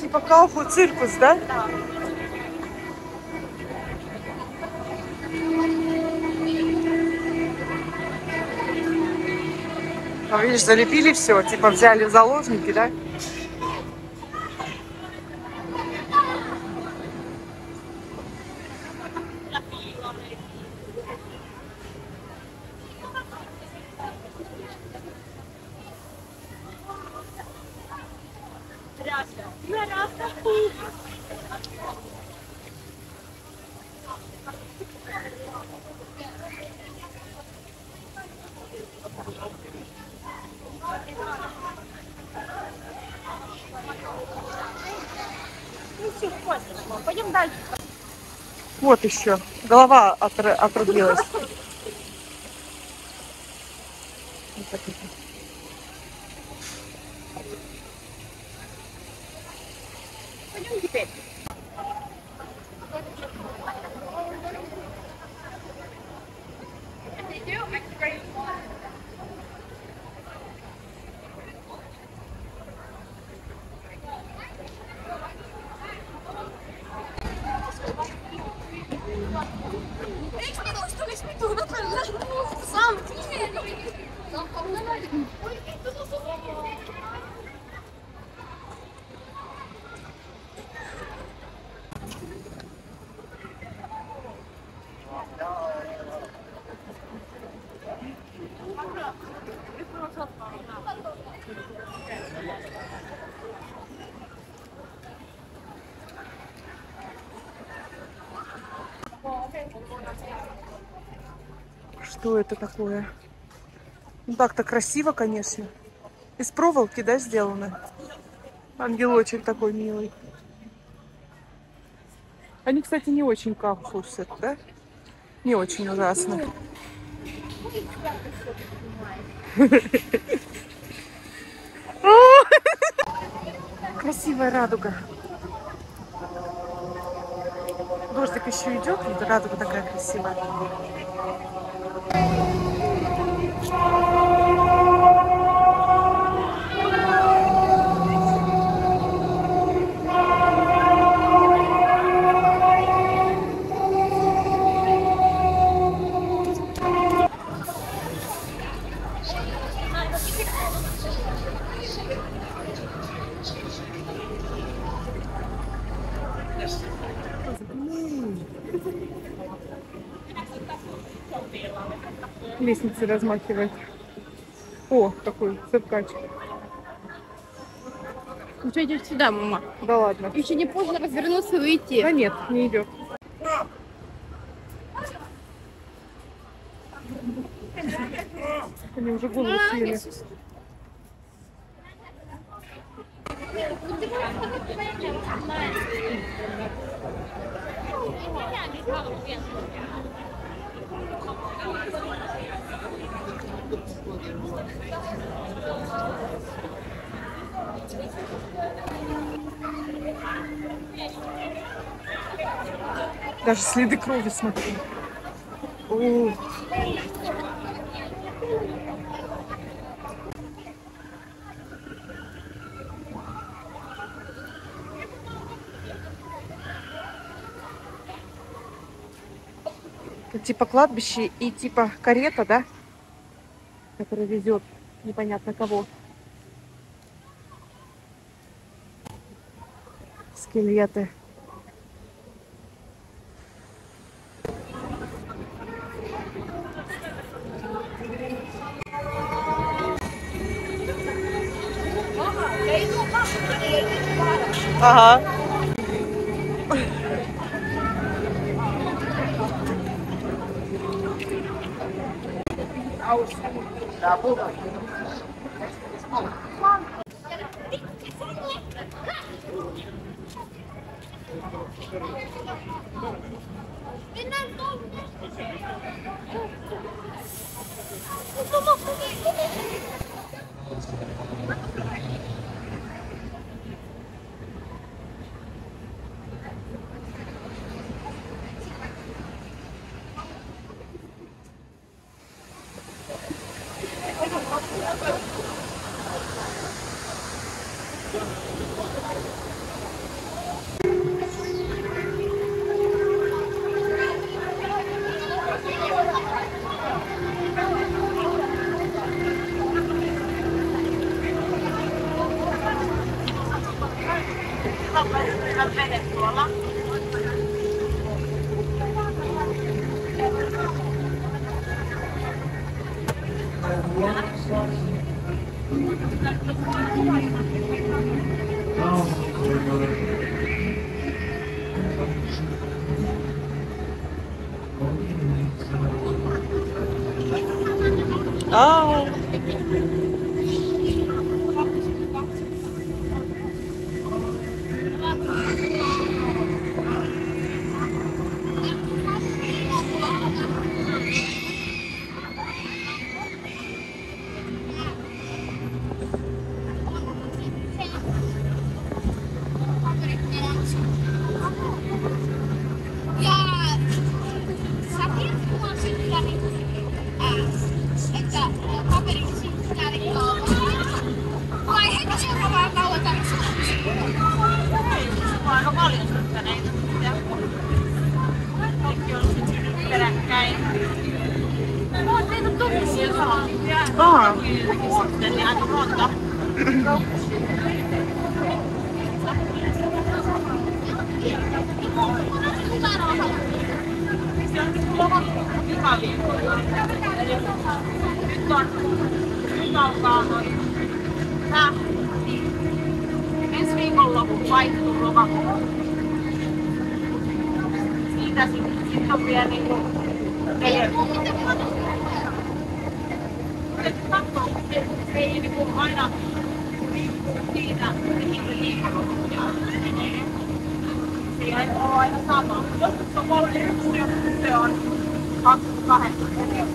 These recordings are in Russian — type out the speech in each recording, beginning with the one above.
Типа кауфу циркус, да? Видишь, залепили все, типа взяли заложники, да? Пойдем дальше. Вот еще. Голова отр- отрубилась. Вот так вот. Что это такое? Ну так-то красиво, конечно. Из проволоки, да, сделано? Ангелочек такой милый. Они, кстати, не очень капусят, да? Не очень ужасно. Красивая радуга. Дождик еще идет, и радуга такая красивая. Thank you. Лестницы размахивает. О, такой циркач. Ну что, идешь сюда, мама? Да ладно. Еще не поздно развернуться и выйти. Да нет, не идет. Они уже голову съели. Даже следы крови смотри. О, типа кладбище и типа карета, да? Которая везет непонятно кого. Скелеты. Ага. tá bom? da А, Nyt on, nyt alkaa toi tähti. Ensi viikonlopun vaihtuu lokakuun. Siitä sitten sit on vielä niinku neljä. Täytyy ei se, se ei niinku aina riippuu siitä, mihin liikuntaa. Se ei ole aina sama. Joskus on kolme, se on 28.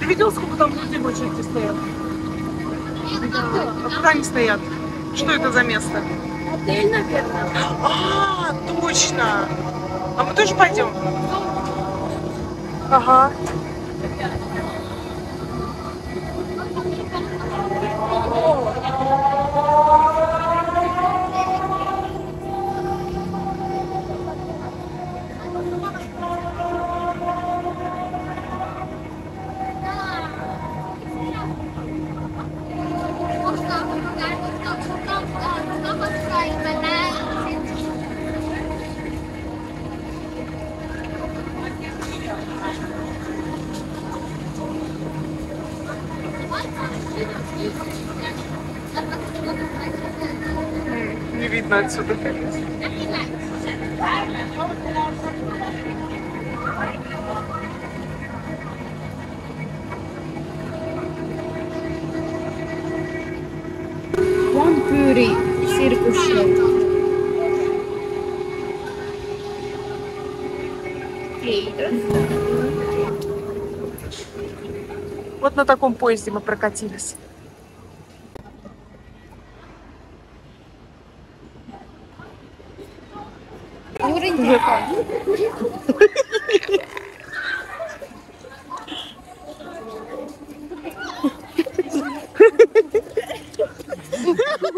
Ты видел, сколько там людей в очереди стоят? А куда они стоят? Что это за место? Отель, наверное. А, точно. А мы тоже пойдем? Ага. Не видно отсюда. Вот на таком поезде мы прокатились. Да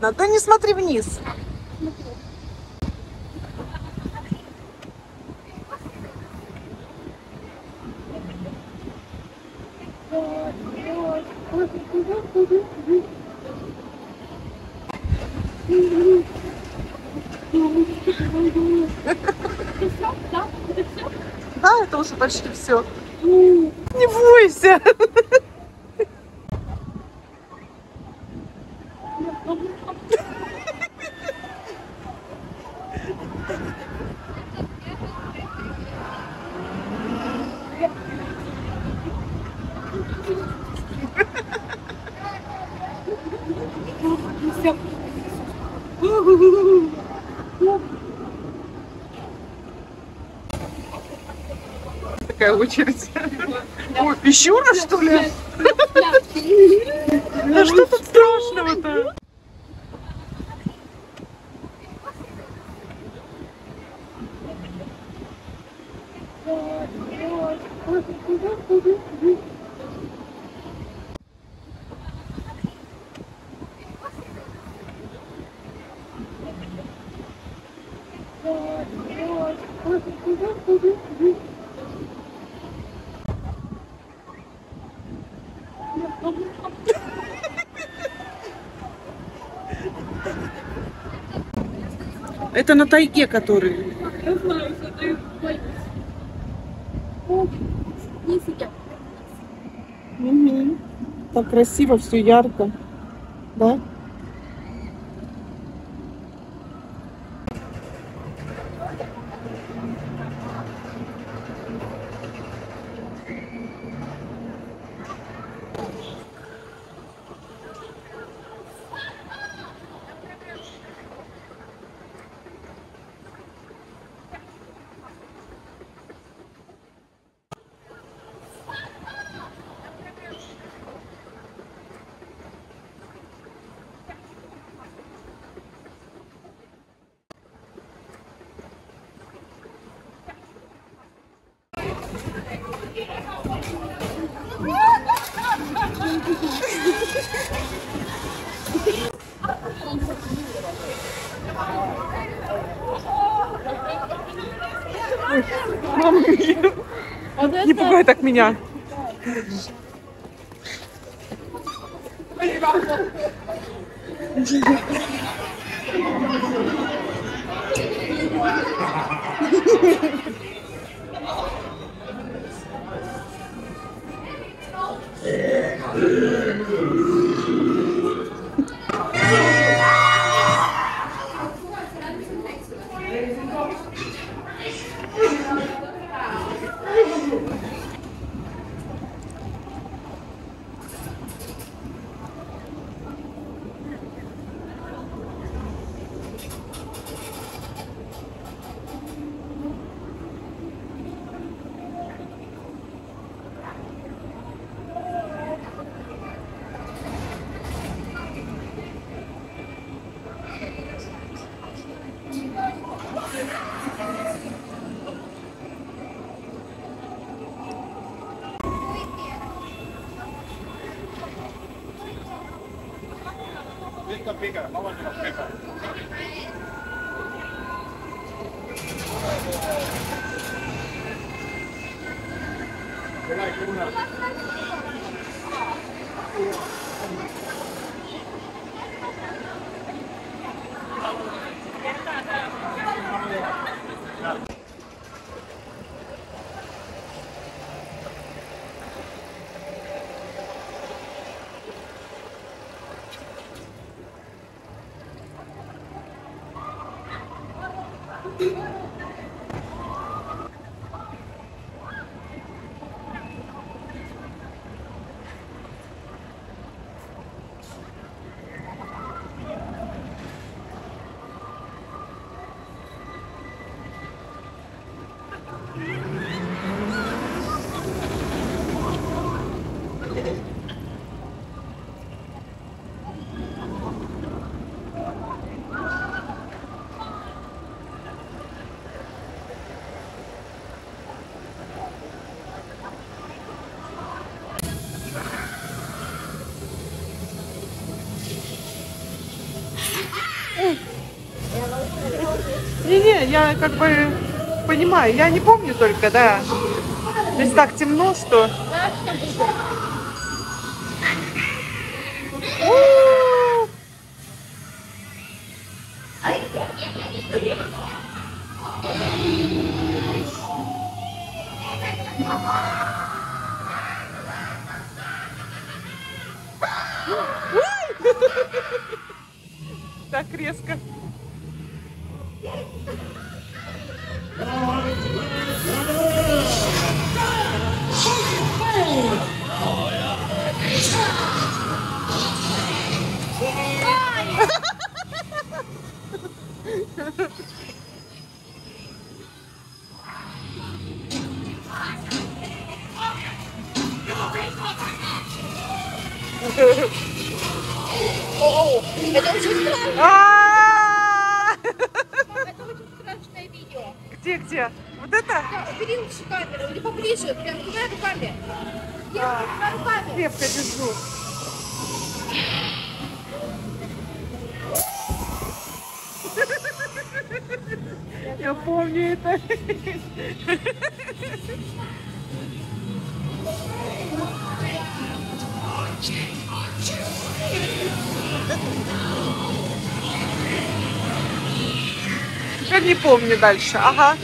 ладно, да не смотри вниз. уже почти все. Не бойся. Такая очередь. Ой, пещера, что ли? Да что тут страшного-то? Это на тайге, который. Мгм. Так красиво, все ярко. Да? Мия. Не пугай так меня. pica, vamos a ver si nos pica. Я как бы понимаю. Я не помню только, да. Здесь так темно, что... Так резко. О, это очень страшно. А! Это очень страшное видео. Где, где? Вот это? Да, убери лучше камеру или поближе, прям двумя руками. Девушка, двумя руками. Крепко держу. Я помню это. Теперь не помню дальше. Ага.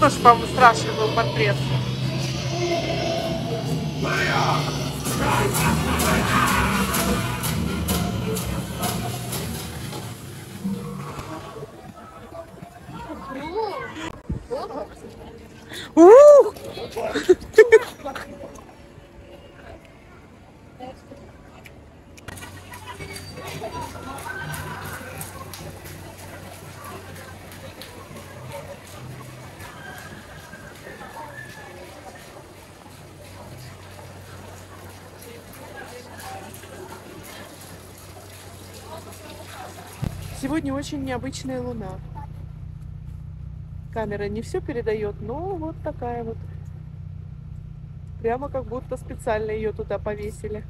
Тоже, по-моему, страшный был портрет. Сегодня очень необычная луна. Камера не все передает, но вот такая вот. Прямо как будто специально ее туда повесили.